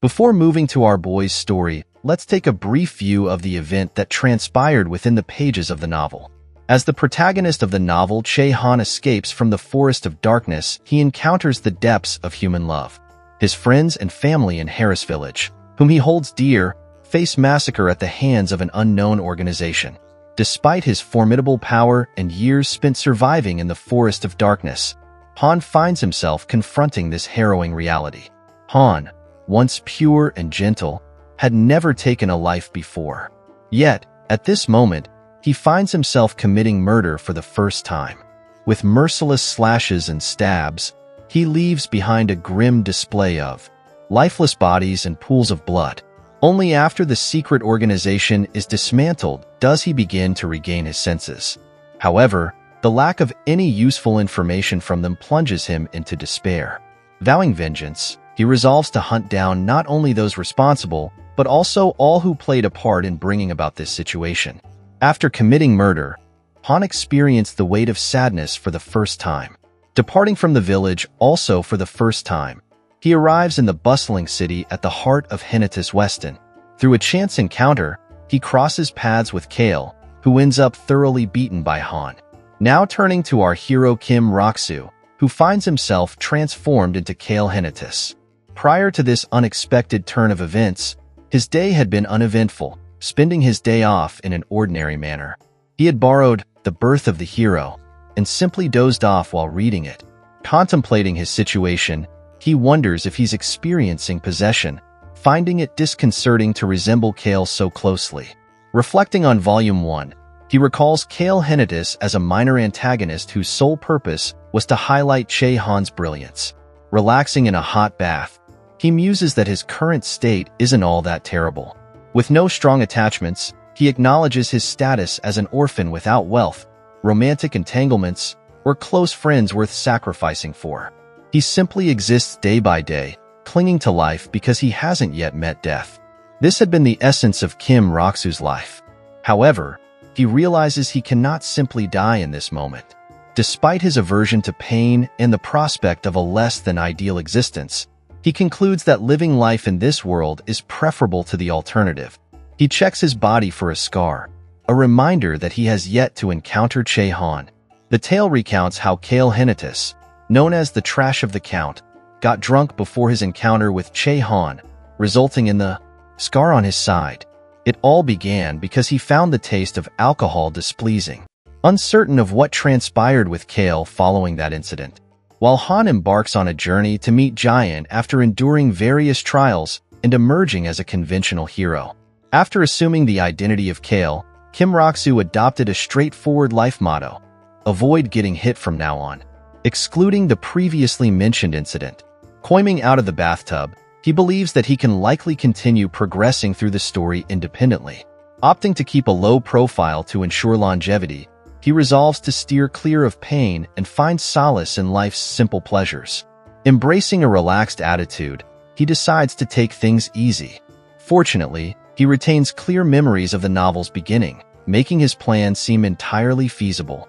Before moving to our boy's story, let's take a brief view of the event that transpired within the pages of the novel. As the protagonist of the novel, Che Han escapes from the Forest of Darkness, he encounters the depths of human love. His friends and family in Harris Village, whom he holds dear, face massacre at the hands of an unknown organization. Despite his formidable power and years spent surviving in the Forest of Darkness, Han finds himself confronting this harrowing reality. Han, once pure and gentle, had never taken a life before. Yet, at this moment, he finds himself committing murder for the first time. With merciless slashes and stabs, he leaves behind a grim display of lifeless bodies and pools of blood. Only after the secret organization is dismantled does he begin to regain his senses. However, the lack of any useful information from them plunges him into despair. Vowing vengeance, he resolves to hunt down not only those responsible, but also all who played a part in bringing about this situation. After committing murder, Han experienced the weight of sadness for the first time. Departing from the village also for the first time, he arrives in the bustling city at the heart of Henituse Weston. Through a chance encounter, he crosses paths with Cale, who ends up thoroughly beaten by Han. Now turning to our hero Kim Roxu, who finds himself transformed into Cale Henituse. Prior to this unexpected turn of events, his day had been uneventful, spending his day off in an ordinary manner. He had borrowed The Birth of the Hero and simply dozed off while reading it. Contemplating his situation, he wonders if he's experiencing possession, finding it disconcerting to resemble Cale so closely. Reflecting on Volume 1, he recalls Cale Henituse as a minor antagonist whose sole purpose was to highlight Che Han's brilliance. Relaxing in a hot bath, he muses that his current state isn't all that terrible. With no strong attachments, he acknowledges his status as an orphan without wealth, romantic entanglements, or close friends worth sacrificing for. He simply exists day by day, clinging to life because he hasn't yet met death. This had been the essence of Kim Roxu's life. However, he realizes he cannot simply die in this moment. Despite his aversion to pain and the prospect of a less than ideal existence, he concludes that living life in this world is preferable to the alternative. He checks his body for a scar, a reminder that he has yet to encounter Che Han. The tale recounts how Cale Henituse, known as the Trash of the Count, got drunk before his encounter with Che Han, resulting in the scar on his side. It all began because he found the taste of alcohol displeasing. Uncertain of what transpired with Cale following that incident, while Han embarks on a journey to meet Giant after enduring various trials and emerging as a conventional hero. After assuming the identity of Cale, Kim Roxu adopted a straightforward life motto, avoid getting hit from now on. Excluding the previously mentioned incident, Coiming out of the bathtub, he believes that he can likely continue progressing through the story independently. Opting to keep a low profile to ensure longevity, he resolves to steer clear of pain and find solace in life's simple pleasures. Embracing a relaxed attitude, he decides to take things easy. Fortunately, he retains clear memories of the novel's beginning, making his plan seem entirely feasible.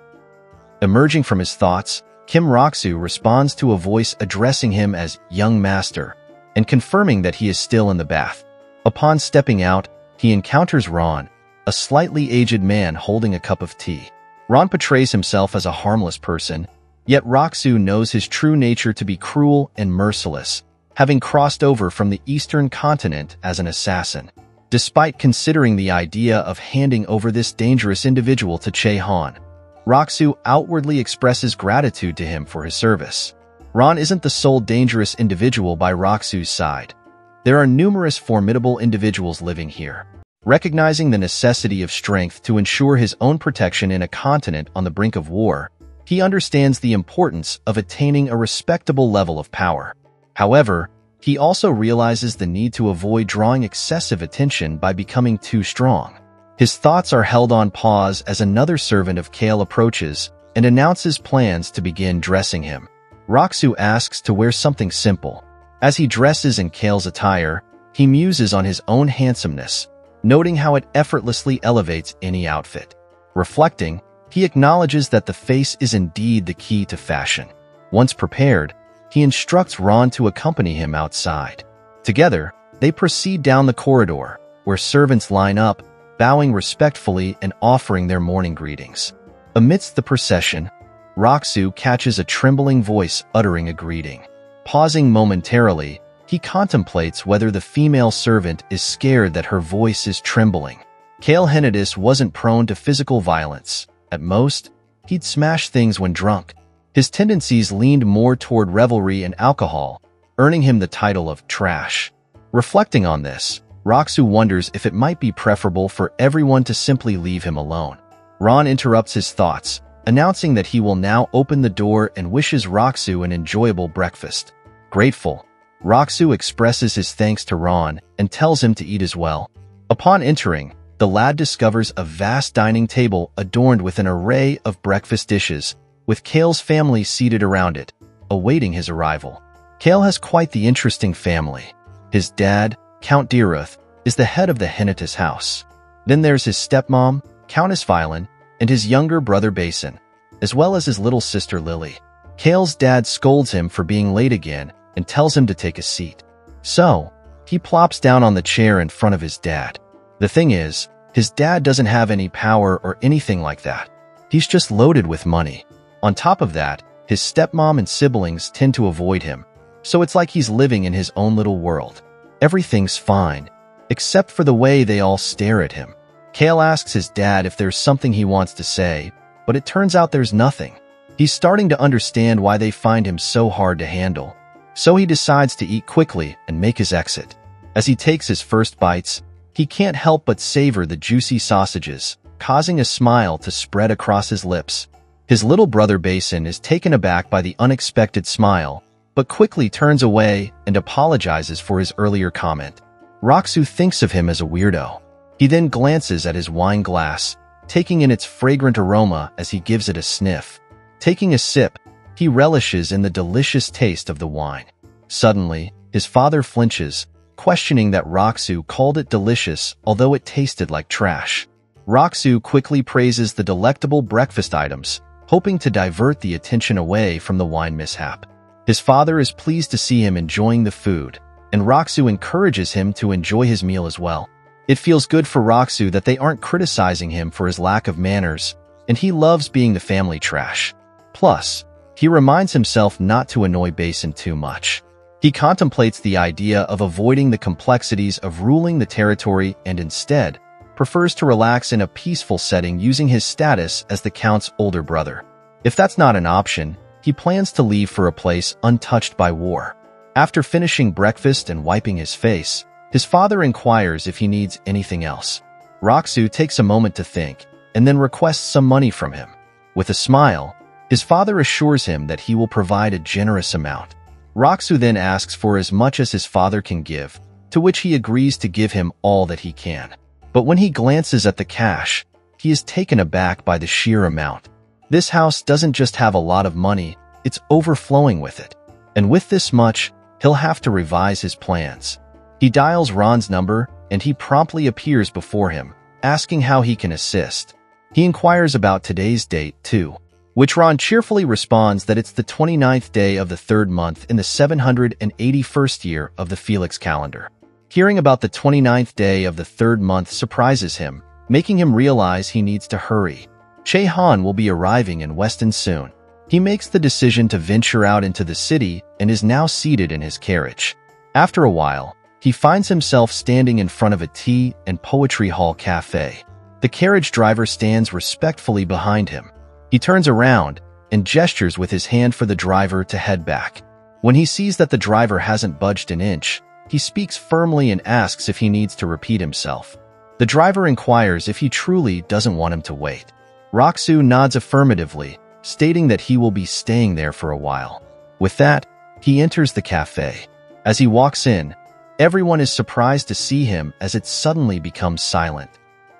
Emerging from his thoughts, Kim Roxu responds to a voice addressing him as young master and confirming that he is still in the bath. Upon stepping out, he encounters Ron, a slightly aged man holding a cup of tea. Ron portrays himself as a harmless person, yet Roxu knows his true nature to be cruel and merciless, having crossed over from the eastern continent as an assassin. Despite considering the idea of handing over this dangerous individual to Che Han, Roxu outwardly expresses gratitude to him for his service. Ron isn't the sole dangerous individual by Roxu's side. There are numerous formidable individuals living here. Recognizing the necessity of strength to ensure his own protection in a continent on the brink of war, he understands the importance of attaining a respectable level of power. However, he also realizes the need to avoid drawing excessive attention by becoming too strong. His thoughts are held on pause as another servant of Cale approaches and announces plans to begin dressing him. Roxu asks to wear something simple. As he dresses in Cale's attire, he muses on his own handsomeness, noting how it effortlessly elevates any outfit. Reflecting, he acknowledges that the face is indeed the key to fashion. Once prepared, he instructs Ron to accompany him outside. Together, They proceed down the corridor, where servants line up, bowing respectfully and offering their morning greetings. Amidst the procession, Roxu catches a trembling voice uttering a greeting. Pausing momentarily, he contemplates whether the female servant is scared that her voice is trembling. Cale Henituse wasn't prone to physical violence. At most, he'd smash things when drunk. His tendencies leaned more toward revelry and alcohol, earning him the title of trash. Reflecting on this, Roxu wonders if it might be preferable for everyone to simply leave him alone. Ron interrupts his thoughts, announcing that he will now open the door and wishes Roxu an enjoyable breakfast. Grateful, Roxu expresses his thanks to Ron and tells him to eat as well. Upon entering, the lad discovers a vast dining table adorned with an array of breakfast dishes, with Cale's family seated around it, awaiting his arrival. Cale has quite the interesting family. His dad, Count Deruth, is the head of the Henituse house. Then there's his stepmom, Countess Violan, and his younger brother Basen, as well as his little sister Lily. Cale's dad scolds him for being late again and tells him to take a seat. So, he plops down on the chair in front of his dad. The thing is, his dad doesn't have any power or anything like that. He's just loaded with money. On top of that, his stepmom and siblings tend to avoid him, so it's like he's living in his own little world. Everything's fine, except for the way they all stare at him. Cale asks his dad if there's something he wants to say, but it turns out there's nothing. He's starting to understand why they find him so hard to handle. So he decides to eat quickly and make his exit. As he takes his first bites, he can't help but savor the juicy sausages, causing a smile to spread across his lips. His little brother Basen is taken aback by the unexpected smile, but quickly turns away and apologizes for his earlier comment. Roxu thinks of him as a weirdo. He then glances at his wine glass, taking in its fragrant aroma as he gives it a sniff. Taking a sip, he relishes in the delicious taste of the wine. Suddenly, his father flinches, questioning that Roxu called it delicious although it tasted like trash. Roxu quickly praises the delectable breakfast items, hoping to divert the attention away from the wine mishap. His father is pleased to see him enjoying the food, and Roxu encourages him to enjoy his meal as well. It feels good for Roxu that they aren't criticizing him for his lack of manners, and he loves being the family trash. Plus, he reminds himself not to annoy Basen too much. He contemplates the idea of avoiding the complexities of ruling the territory and instead prefers to relax in a peaceful setting using his status as the Count's older brother. If that's not an option, he plans to leave for a place untouched by war. After finishing breakfast and wiping his face, his father inquires if he needs anything else. Roxu takes a moment to think and then requests some money from him. With a smile, his father assures him that he will provide a generous amount. Roxu then asks for as much as his father can give, to which he agrees to give him all that he can. But when he glances at the cash, he is taken aback by the sheer amount. This house doesn't just have a lot of money, it's overflowing with it. And with this much, he'll have to revise his plans. He dials Ron's number, and he promptly appears before him, asking how he can assist. He inquires about today's date, too which Ron cheerfully responds that it's the 29th day of the third month in the 781st year of the Felix calendar. Hearing about the 29th day of the third month surprises him, making him realize he needs to hurry. Che Han will be arriving in Weston soon. He makes the decision to venture out into the city and is now seated in his carriage. After a while, he finds himself standing in front of a tea and poetry hall cafe. The carriage driver stands respectfully behind him, he turns around and gestures with his hand for the driver to head back. When he sees that the driver hasn't budged an inch, he speaks firmly and asks if he needs to repeat himself. The driver inquires if he truly doesn't want him to wait. Roxu nods affirmatively, stating that he will be staying there for a while. With that, he enters the cafe. As he walks in, everyone is surprised to see him as it suddenly becomes silent.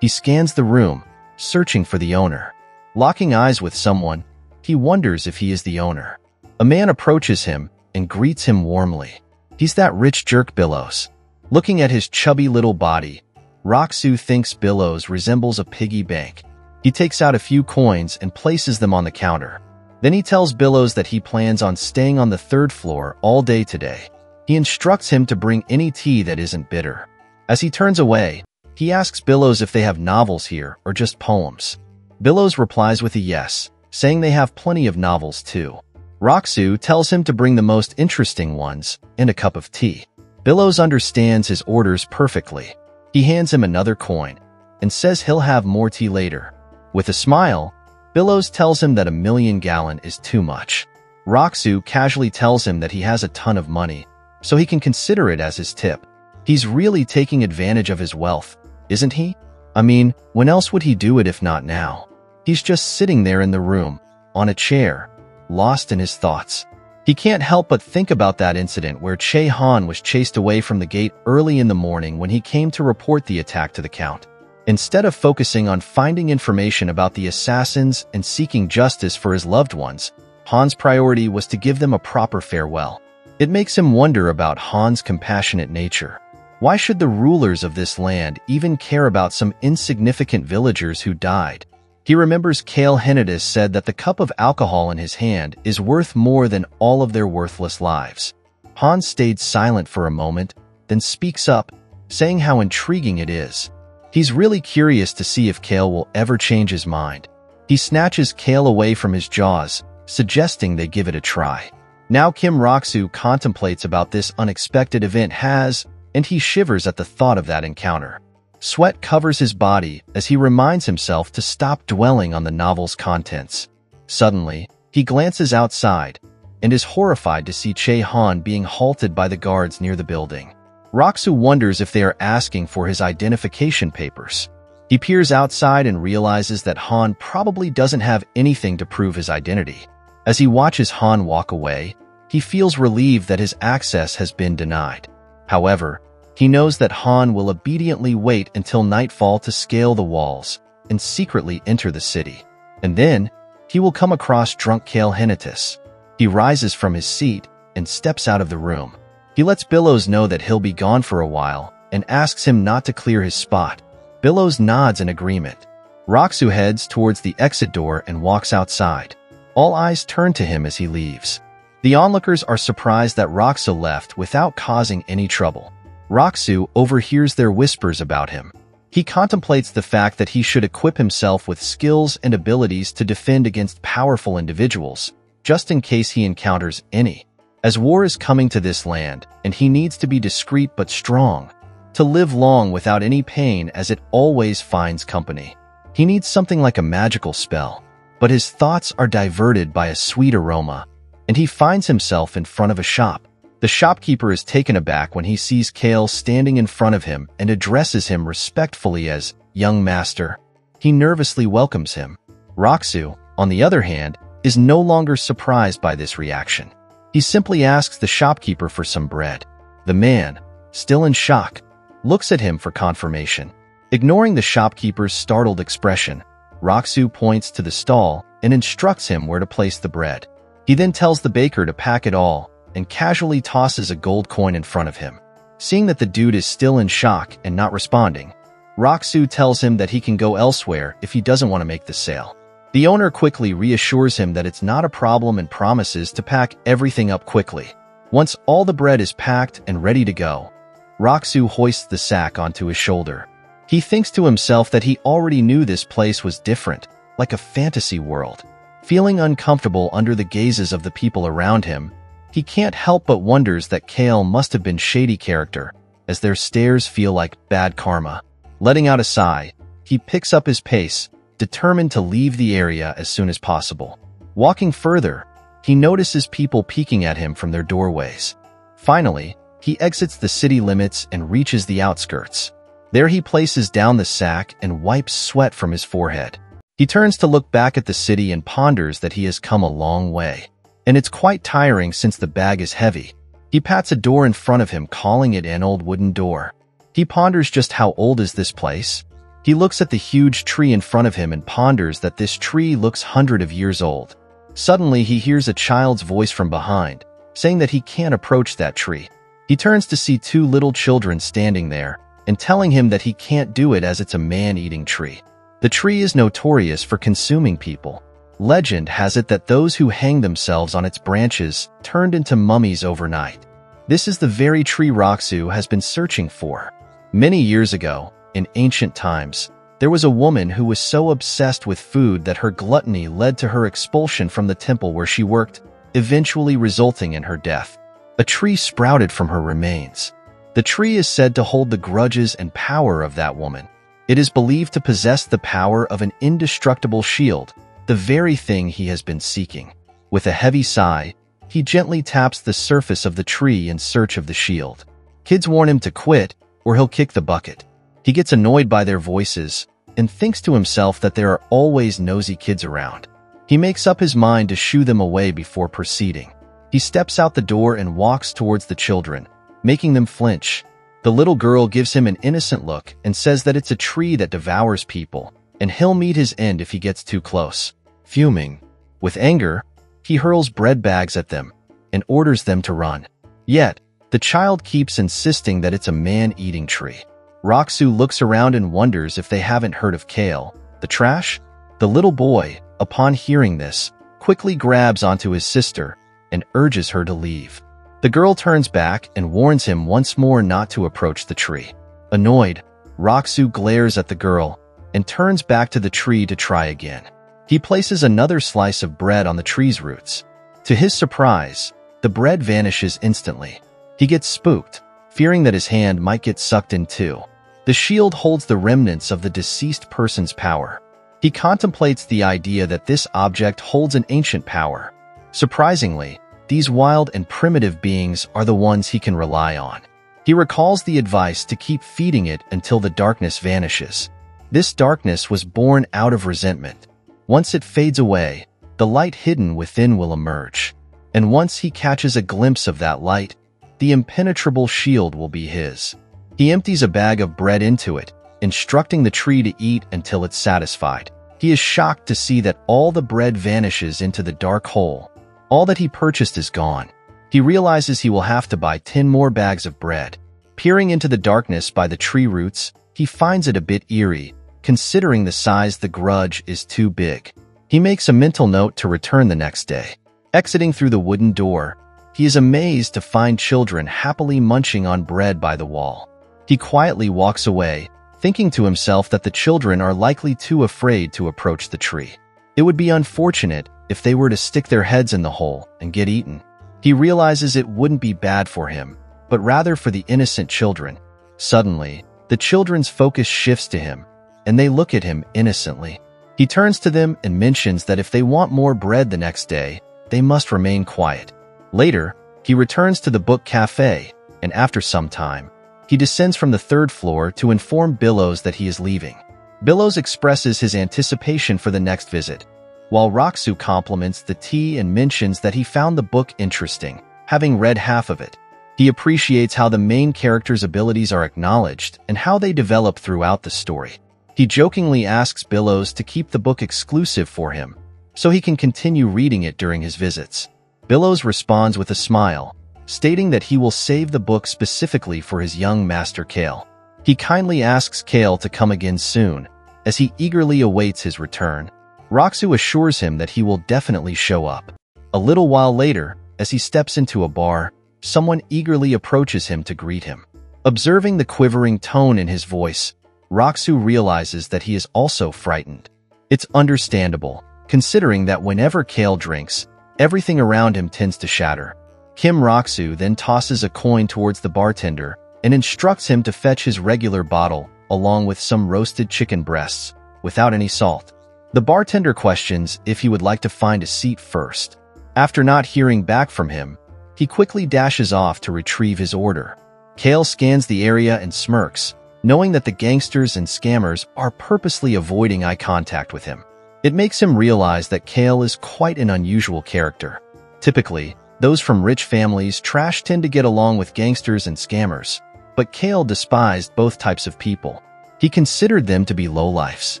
He scans the room, searching for the owner. Locking eyes with someone, he wonders if he is the owner. A man approaches him and greets him warmly. He's that rich jerk Billos. Looking at his chubby little body, Roxu thinks Billos resembles a piggy bank. He takes out a few coins and places them on the counter. Then he tells Billos that he plans on staying on the third floor all day today. He instructs him to bring any tea that isn't bitter. As he turns away, he asks Billos if they have novels here or just poems. Billos replies with a yes, saying they have plenty of novels too. Roxu tells him to bring the most interesting ones and a cup of tea. Billos understands his orders perfectly. He hands him another coin and says he'll have more tea later. With a smile, Billos tells him that a million galleon is too much. Roxu casually tells him that he has a ton of money, so he can consider it as his tip. He's really taking advantage of his wealth, isn't he? I mean, when else would he do it if not now? He's just sitting there in the room, on a chair, lost in his thoughts. He can't help but think about that incident where Che Han was chased away from the gate early in the morning when he came to report the attack to the Count. Instead of focusing on finding information about the assassins and seeking justice for his loved ones, Han's priority was to give them a proper farewell. It makes him wonder about Han's compassionate nature. Why should the rulers of this land even care about some insignificant villagers who died? He remembers Cale Henituse said that the cup of alcohol in his hand is worth more than all of their worthless lives. Han stayed silent for a moment, then speaks up, saying how intriguing it is. He's really curious to see if Cale will ever change his mind. He snatches Cale away from his jaws, suggesting they give it a try. Now Kim Roxu contemplates about this unexpected event has, and he shivers at the thought of that encounter. Sweat covers his body as he reminds himself to stop dwelling on the novel's contents. Suddenly, he glances outside and is horrified to see Che Han being halted by the guards near the building. Roxu wonders if they are asking for his identification papers. He peers outside and realizes that Han probably doesn't have anything to prove his identity. As he watches Han walk away, he feels relieved that his access has been denied. However, he knows that Han will obediently wait until nightfall to scale the walls and secretly enter the city. And then, he will come across drunk Cale Henituse. He rises from his seat and steps out of the room. He lets Billos know that he'll be gone for a while and asks him not to clear his spot. Billos nods in agreement. Roxu heads towards the exit door and walks outside. All eyes turn to him as he leaves. The onlookers are surprised that Roxu left without causing any trouble. Roxu overhears their whispers about him. He contemplates the fact that he should equip himself with skills and abilities to defend against powerful individuals, just in case he encounters any. As war is coming to this land, and he needs to be discreet but strong, to live long without any pain as it always finds company. He needs something like a magical spell, but his thoughts are diverted by a sweet aroma, and he finds himself in front of a shop. The shopkeeper is taken aback when he sees Cale standing in front of him and addresses him respectfully as young master. He nervously welcomes him. Roxu, on the other hand, is no longer surprised by this reaction. He simply asks the shopkeeper for some bread. The man, still in shock, looks at him for confirmation. Ignoring the shopkeeper's startled expression, Roxu points to the stall and instructs him where to place the bread. He then tells the baker to pack it all and casually tosses a gold coin in front of him. Seeing that the dude is still in shock and not responding, Roxu tells him that he can go elsewhere if he doesn't want to make the sale. The owner quickly reassures him that it's not a problem and promises to pack everything up quickly. Once all the bread is packed and ready to go, Roxu hoists the sack onto his shoulder. He thinks to himself that he already knew this place was different, like a fantasy world. Feeling uncomfortable under the gazes of the people around him, he can't help but wonders that Cale must have been shady character, as their stares feel like bad karma. Letting out a sigh, he picks up his pace, determined to leave the area as soon as possible. Walking further, he notices people peeking at him from their doorways. Finally, he exits the city limits and reaches the outskirts. There he places down the sack and wipes sweat from his forehead. He turns to look back at the city and ponders that he has come a long way and it's quite tiring since the bag is heavy. He pats a door in front of him, calling it an old wooden door. He ponders just how old is this place. He looks at the huge tree in front of him and ponders that this tree looks hundred of years old. Suddenly, he hears a child's voice from behind, saying that he can't approach that tree. He turns to see two little children standing there and telling him that he can't do it as it's a man-eating tree. The tree is notorious for consuming people. Legend has it that those who hang themselves on its branches turned into mummies overnight. This is the very tree Roxu has been searching for. Many years ago, in ancient times, there was a woman who was so obsessed with food that her gluttony led to her expulsion from the temple where she worked, eventually resulting in her death. A tree sprouted from her remains. The tree is said to hold the grudges and power of that woman. It is believed to possess the power of an indestructible shield, the very thing he has been seeking. With a heavy sigh, he gently taps the surface of the tree in search of the shield. Kids warn him to quit, or he'll kick the bucket. He gets annoyed by their voices and thinks to himself that there are always nosy kids around. He makes up his mind to shoo them away before proceeding. He steps out the door and walks towards the children, making them flinch. The little girl gives him an innocent look and says that it's a tree that devours people, and he'll meet his end if he gets too close. Fuming, with anger, he hurls bread bags at them and orders them to run. Yet, the child keeps insisting that it's a man-eating tree. Roxu looks around and wonders if they haven't heard of Cale. The trash? The little boy, upon hearing this, quickly grabs onto his sister and urges her to leave. The girl turns back and warns him once more not to approach the tree. Annoyed, Roxu glares at the girl and turns back to the tree to try again. He places another slice of bread on the tree's roots. To his surprise, the bread vanishes instantly. He gets spooked, fearing that his hand might get sucked in too. The shield holds the remnants of the deceased person's power. He contemplates the idea that this object holds an ancient power. Surprisingly, these wild and primitive beings are the ones he can rely on. He recalls the advice to keep feeding it until the darkness vanishes. This darkness was born out of resentment. Once it fades away, the light hidden within will emerge. And once he catches a glimpse of that light, the impenetrable shield will be his. He empties a bag of bread into it, instructing the tree to eat until it's satisfied. He is shocked to see that all the bread vanishes into the dark hole, all that he purchased is gone. He realizes he will have to buy 10 more bags of bread. Peering into the darkness by the tree roots, he finds it a bit eerie, considering the size the grudge is too big. He makes a mental note to return the next day. Exiting through the wooden door, he is amazed to find children happily munching on bread by the wall. He quietly walks away, thinking to himself that the children are likely too afraid to approach the tree. It would be unfortunate if they were to stick their heads in the hole and get eaten. He realizes it wouldn't be bad for him, but rather for the innocent children. Suddenly, the children's focus shifts to him, and they look at him innocently. He turns to them and mentions that if they want more bread the next day, they must remain quiet. Later, he returns to the book cafe, and after some time, he descends from the third floor to inform Billos that he is leaving. Billos expresses his anticipation for the next visit, while Roxu compliments the tea and mentions that he found the book interesting, having read half of it. He appreciates how the main character's abilities are acknowledged and how they develop throughout the story. He jokingly asks Billos to keep the book exclusive for him, so he can continue reading it during his visits. Billos responds with a smile, stating that he will save the book specifically for his young master Cale. He kindly asks Cale to come again soon, as he eagerly awaits his return. Roxu assures him that he will definitely show up. A little while later, as he steps into a bar, someone eagerly approaches him to greet him. Observing the quivering tone in his voice, Roxu realizes that he is also frightened. It's understandable, considering that whenever Cale drinks, everything around him tends to shatter. Kim Roxu then tosses a coin towards the bartender and instructs him to fetch his regular bottle along with some roasted chicken breasts, without any salt. The bartender questions if he would like to find a seat first. After not hearing back from him, he quickly dashes off to retrieve his order. Cale scans the area and smirks, knowing that the gangsters and scammers are purposely avoiding eye contact with him. It makes him realize that Cale is quite an unusual character. Typically, those from rich families trash tend to get along with gangsters and scammers, but Cale despised both types of people. He considered them to be lowlifes.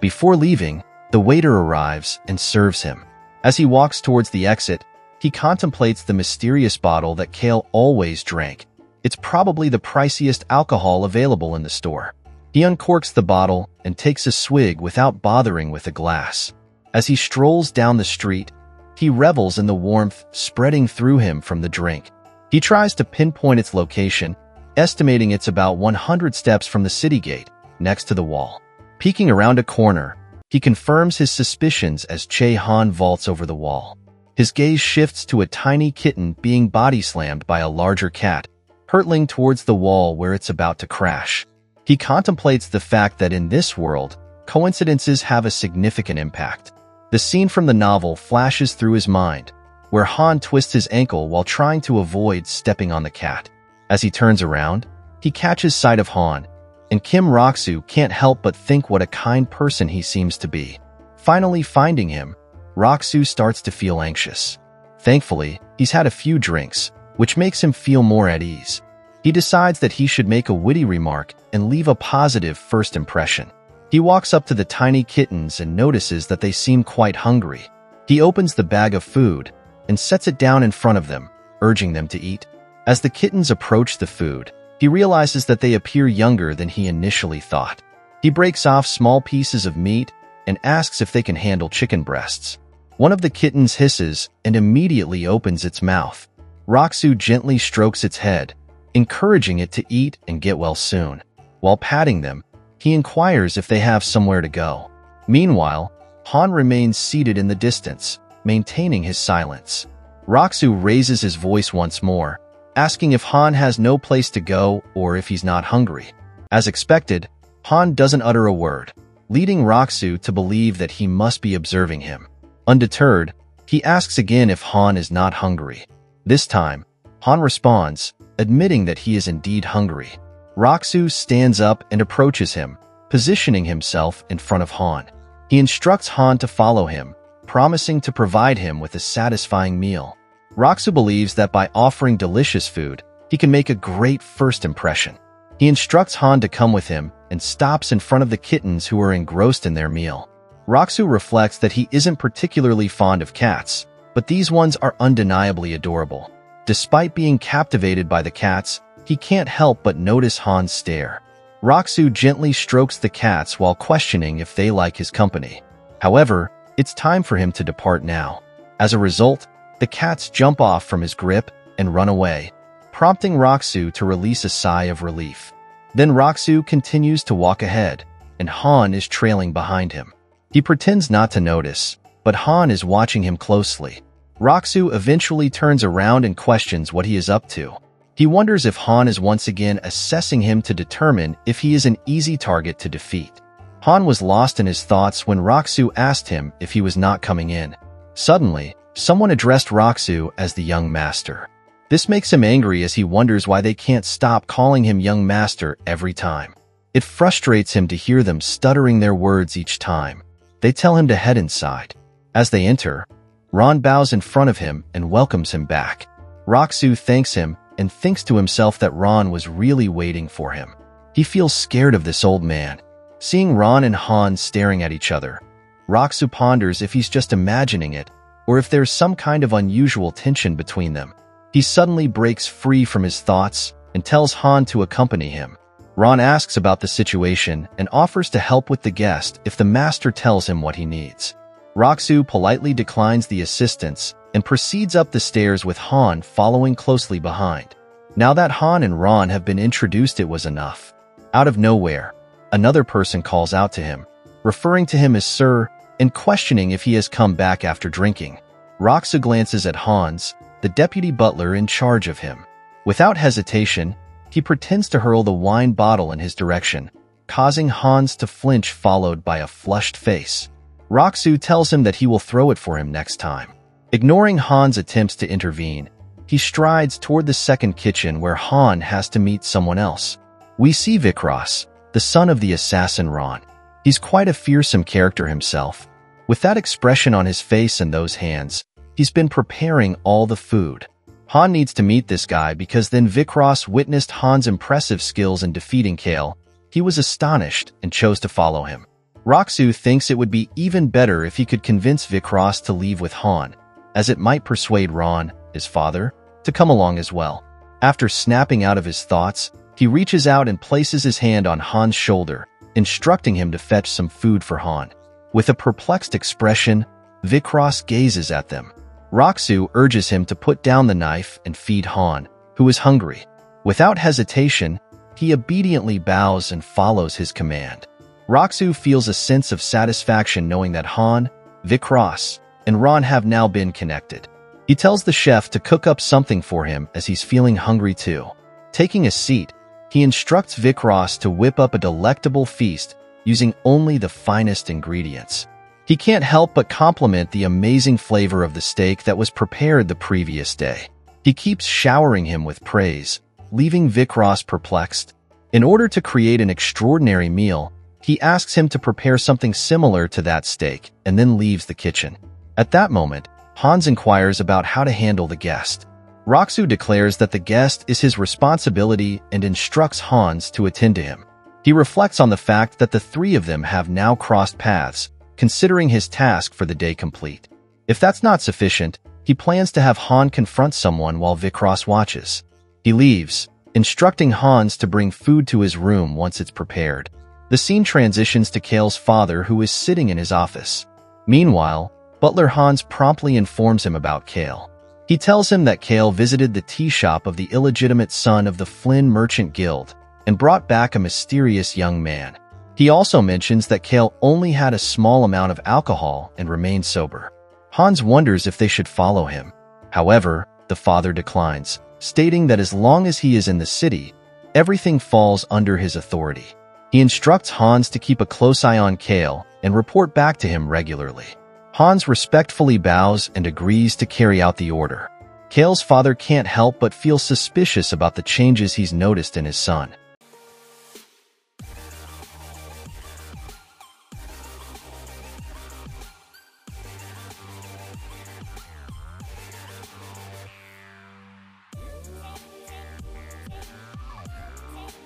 Before leaving, the waiter arrives and serves him. As he walks towards the exit, he contemplates the mysterious bottle that Cale always drank. It's probably the priciest alcohol available in the store. He uncorks the bottle and takes a swig without bothering with a glass. As he strolls down the street, he revels in the warmth spreading through him from the drink. He tries to pinpoint its location, estimating it's about 100 steps from the city gate, next to the wall. Peeking around a corner, he confirms his suspicions as Che Han vaults over the wall. His gaze shifts to a tiny kitten being body slammed by a larger cat, hurtling towards the wall where it's about to crash. He contemplates the fact that in this world, coincidences have a significant impact. The scene from the novel flashes through his mind, where Han twists his ankle while trying to avoid stepping on the cat. As he turns around, he catches sight of Han, and Kim Rock-soo can't help but think what a kind person he seems to be. Finally finding him, Rock-soo starts to feel anxious. Thankfully, he's had a few drinks, which makes him feel more at ease. He decides that he should make a witty remark and leave a positive first impression. He walks up to the tiny kittens and notices that they seem quite hungry. He opens the bag of food and sets it down in front of them, urging them to eat. As the kittens approach the food, he realizes that they appear younger than he initially thought. He breaks off small pieces of meat and asks if they can handle chicken breasts. One of the kittens hisses and immediately opens its mouth. Rock-soo gently strokes its head, encouraging it to eat and get well soon. While patting them, he inquires if they have somewhere to go. Meanwhile, Han remains seated in the distance, maintaining his silence. Rock-soo raises his voice once more, asking if Han has no place to go or if he's not hungry. As expected, Han doesn't utter a word, leading Rock-soo to believe that he must be observing him. Undeterred, he asks again if Han is not hungry. This time, Han responds, admitting that he is indeed hungry. Rock-soo stands up and approaches him, positioning himself in front of Han. He instructs Han to follow him, promising to provide him with a satisfying meal. Rock-soo believes that by offering delicious food, he can make a great first impression. He instructs Han to come with him and stops in front of the kittens who are engrossed in their meal. Rock-soo reflects that he isn't particularly fond of cats, but these ones are undeniably adorable. Despite being captivated by the cats, he can't help but notice Han's stare. Rock-soo gently strokes the cats while questioning if they like his company. However, it's time for him to depart now. As a result, the cats jump off from his grip and run away, prompting Rock-soo to release a sigh of relief. Then Rock-soo continues to walk ahead, and Han is trailing behind him. He pretends not to notice, but Han is watching him closely. Rock-soo eventually turns around and questions what he is up to. He wonders if Han is once again assessing him to determine if he is an easy target to defeat. Han was lost in his thoughts when Rock-soo asked him if he was not coming in. Suddenly, Someone addressed Rock-soo as the young master. This makes him angry as he wonders why they can't stop calling him young master every time. It frustrates him to hear them stuttering their words each time. They tell him to head inside. As they enter, Ron bows in front of him and welcomes him back. Rock-soo thanks him and thinks to himself that Ron was really waiting for him. He feels scared of this old man. Seeing Ron and Han staring at each other, Rock-soo ponders if he's just imagining it or if there's some kind of unusual tension between them. He suddenly breaks free from his thoughts and tells Han to accompany him. Ron asks about the situation and offers to help with the guest if the master tells him what he needs. Rock-soo politely declines the assistance and proceeds up the stairs with Han following closely behind. Now that Han and Ron have been introduced it was enough. Out of nowhere, another person calls out to him, referring to him as Sir and questioning if he has come back after drinking. Rock-soo glances at Hans, the deputy butler in charge of him. Without hesitation, he pretends to hurl the wine bottle in his direction, causing Hans to flinch followed by a flushed face. Rock-soo tells him that he will throw it for him next time. Ignoring Han's attempts to intervene, he strides toward the second kitchen where Han has to meet someone else. We see Vikros, the son of the assassin Ron. He's quite a fearsome character himself, with that expression on his face and those hands, he's been preparing all the food. Han needs to meet this guy because then Vikros witnessed Han's impressive skills in defeating Cale. He was astonished and chose to follow him. Rock-soo thinks it would be even better if he could convince Vikros to leave with Han, as it might persuade Ron, his father, to come along as well. After snapping out of his thoughts, he reaches out and places his hand on Han's shoulder, instructing him to fetch some food for Han. With a perplexed expression, Vikros gazes at them. Rock-soo urges him to put down the knife and feed Han, who is hungry. Without hesitation, he obediently bows and follows his command. Roxu feels a sense of satisfaction knowing that Han, Vikros, and Ron have now been connected. He tells the chef to cook up something for him as he's feeling hungry too. Taking a seat, he instructs Vikros to whip up a delectable feast using only the finest ingredients. He can't help but compliment the amazing flavor of the steak that was prepared the previous day. He keeps showering him with praise, leaving Vikros perplexed. In order to create an extraordinary meal, he asks him to prepare something similar to that steak and then leaves the kitchen. At that moment, Hans inquires about how to handle the guest. Roxu declares that the guest is his responsibility and instructs Hans to attend to him. He reflects on the fact that the three of them have now crossed paths, considering his task for the day complete. If that's not sufficient, he plans to have Han confront someone while Vikros watches. He leaves, instructing Hans to bring food to his room once it's prepared. The scene transitions to Cale's father who is sitting in his office. Meanwhile, Butler Hans promptly informs him about Cale. He tells him that Cale visited the tea shop of the illegitimate son of the Flynn Merchant Guild and brought back a mysterious young man. He also mentions that Cale only had a small amount of alcohol and remained sober. Hans wonders if they should follow him. However, the father declines, stating that as long as he is in the city, everything falls under his authority. He instructs Hans to keep a close eye on Cale and report back to him regularly. Hans respectfully bows and agrees to carry out the order. Cale's father can't help but feel suspicious about the changes he's noticed in his son.